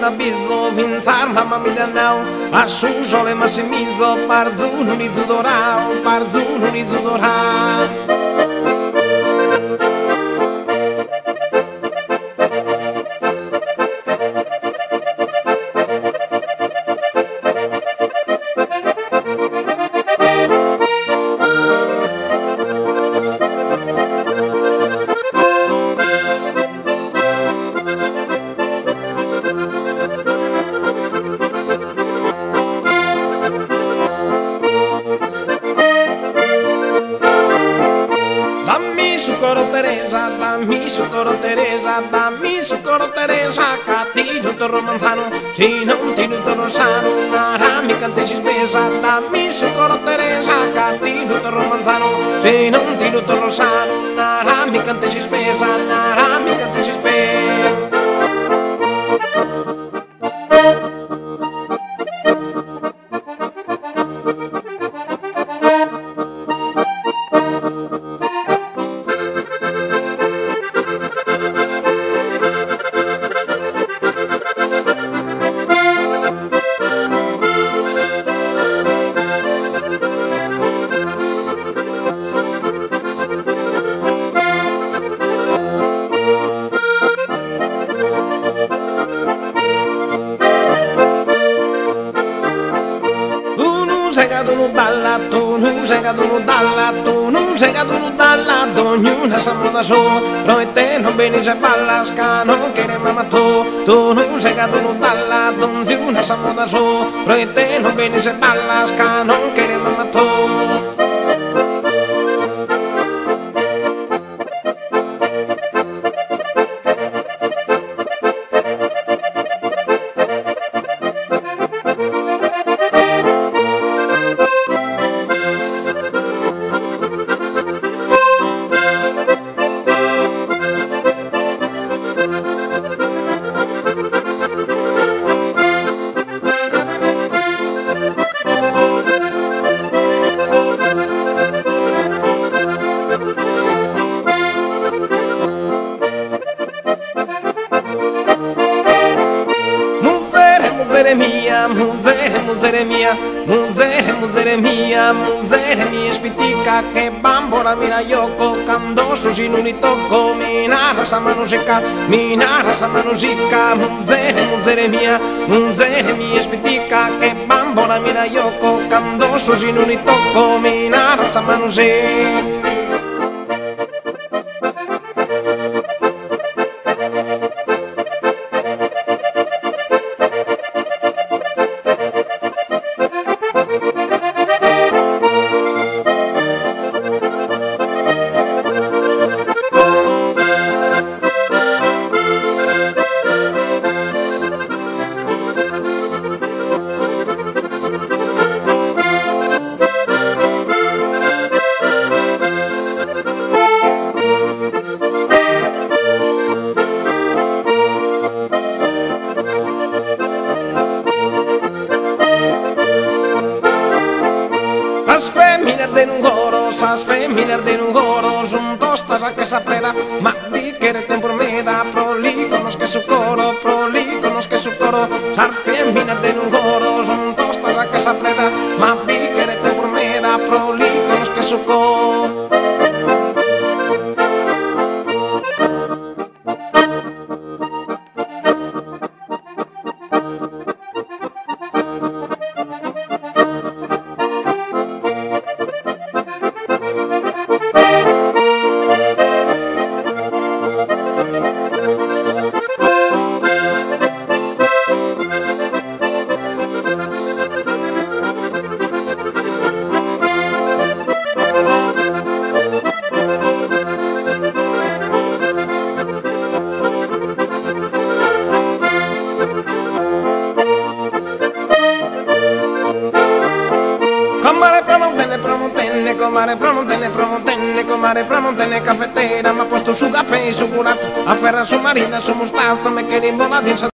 na bizo Wincarna ma mi danał A szużole ma się mizo Bardzo nuni zudorał Bardzo nuni zudorał mi su coro Teresa, dammi su coro Teresa, catino torro manzano, cino un tino torro sano, mi cante si spesa, dammi su coro Teresa, catino torro manzano, cino un tino torro sano, mi cante si spesa. segadulo dall'atto, un segadulo dall'atto, un segadulo dall'atto, ognuna sa moda so, noi te non veni se ballasca, non che ne mamma tu, tu non segadulo dall'atto, ognuna sa moda so, noi te non veni se ballasca, non che ne mamma tu. mujer mía, mujer, mujer mía, mujer mía espitica que bambora mira yo cocando su sinunitoco, mi narrasa manusica, mi narrasa manusica, mujer, mujer mía, mujer mía espitica que bambora mira yo cocando su sinunitoco, mi narrasa manusica. As féminas de un goro, as féminas de un goro Un tostas a que se apreda, ma di que ten por meda Prolíconos que su coro, prolíconos que su coro. As féminas de un goro, un tostas a que se apreda Ma di que ten por meda, prolíconos que su coro. comare promontene, promontene, comare promontene, promontene, comare promontene, cafetera, m'ha posto su café e su curazzo, a ferra su marina, su mostazzo, me querim bonadinsa.